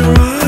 to us.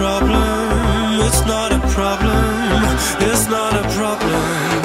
Problem, it's not a problem, it's not a problem.